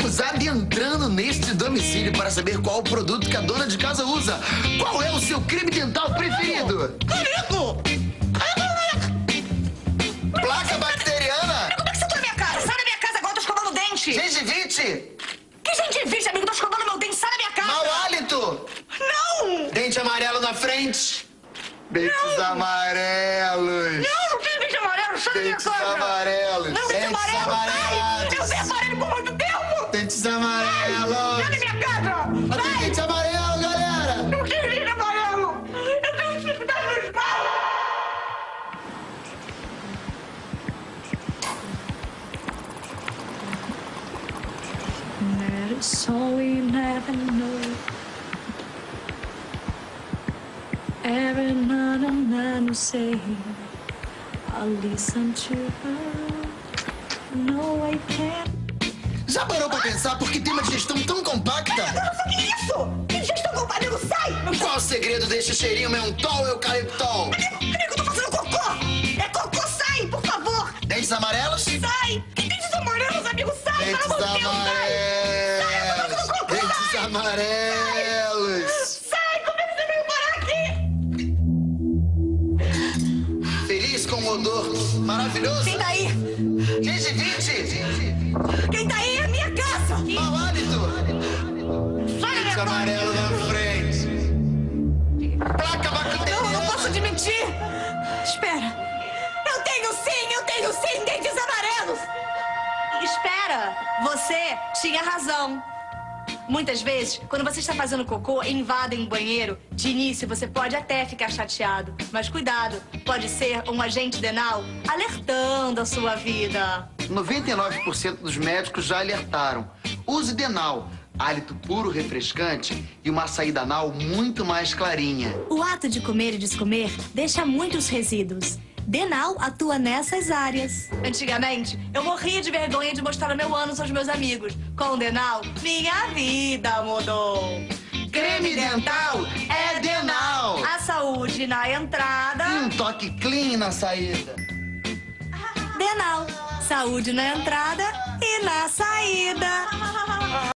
Estamos adentrando neste domicílio para saber qual o produto que a dona de casa usa. Qual é o seu creme dental preferido? Carico! Placa bacteriana? Como é que você tá na minha casa? Sai da minha casa agora, eu tô escovando o dente! Gengivite? Que gengivite, amigo? Tô escovando meu dente, sai da minha casa! Mau hálito? Não! Dente amarelo na frente? Dentes amarelos. Não, não tem dente amarelo, sai da minha Dentes casa! amarelos. Não, dente Dentes amarelo, sai! amarelos. Eu aparelho por muito tempo! Patentes amarelas. Sai, minha pedra! Sai! Patente amarelo, galera! Não queria amarelo! Eu tenho dificuldade nos balas! That is so we never know. Every night a man will say, I'll listen to her. No, I can't. Já parou pra pensar por que tem uma digestão tão compacta? Agora só que isso! Que digestão com o amigo, sai! Não Qual o segredo deste cheirinho mentol eucaliptol? Amigo, eu tô fazendo cocô! É cocô, sai, por favor! Dentes amarelos? Sai! Que dentes amarelos, amigo, sai! Dentes pelo amor de Deus, sai! amarelos. Dentes amarelos. Sai! Como é que você veio parar aqui? Feliz com o odor maravilhoso. Quem tá aí? Gengivite. Quem tá aí Espera! Você tinha razão. Muitas vezes, quando você está fazendo cocô, invadem o banheiro. De início, você pode até ficar chateado. Mas cuidado, pode ser um agente denal alertando a sua vida. 99% dos médicos já alertaram. Use Denal, hálito puro refrescante e uma saída anal muito mais clarinha. O ato de comer e descomer deixa muitos resíduos. Denal atua nessas áreas. Antigamente, eu morria de vergonha de mostrar o meu ânus aos meus amigos. Com o Denal, minha vida mudou. Creme dental é Denal. A saúde na entrada. Um toque clean na saída. Denal. Saúde na entrada e na saída.